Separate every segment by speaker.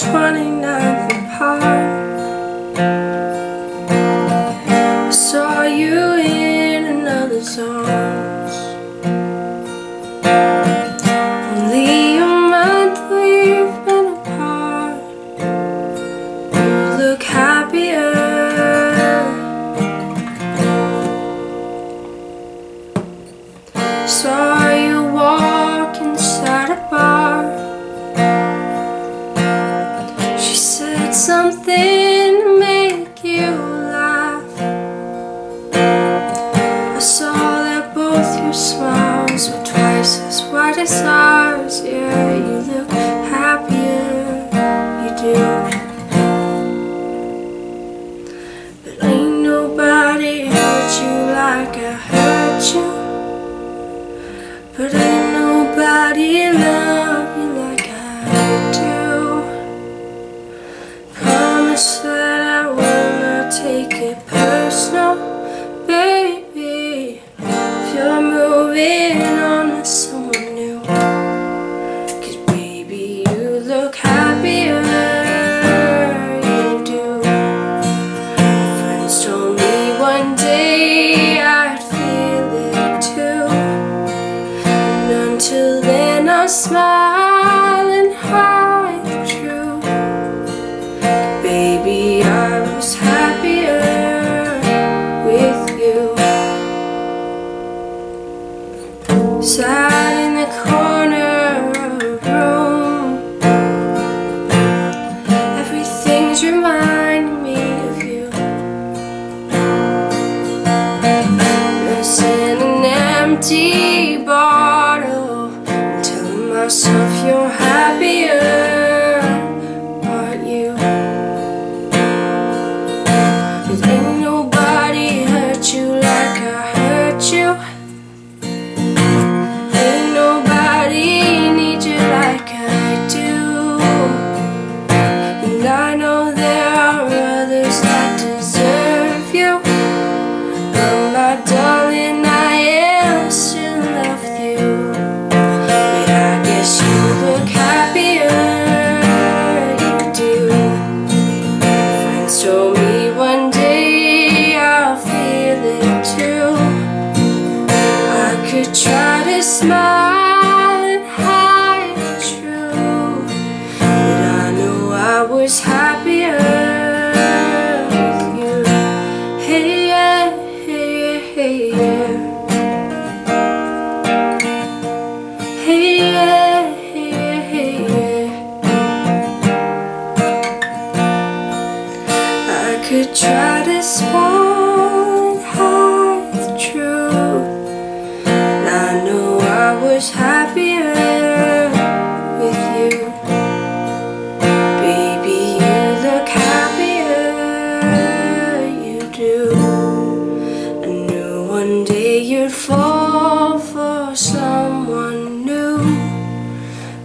Speaker 1: 29th and Park saw you in another's arms Only a month we've been apart. You look happier. Saw something to make you laugh? I saw that both your smiles were twice as wide as ours. Yeah, you look happier, you do. But ain't nobody hurt you like I hurt you smile and hide the truth. Baby, I was happier with you. Sat in the corner of a room. Everything's reminding Myself you're happier too. I could try to smile and hide the truth, but I know I was happier with you. Hey yeah, hey yeah, hey yeah. Fall for someone new.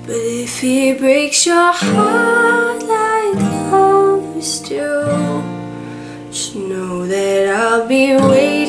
Speaker 1: But if he breaks your heart like lovers do, just know that I'll be waiting.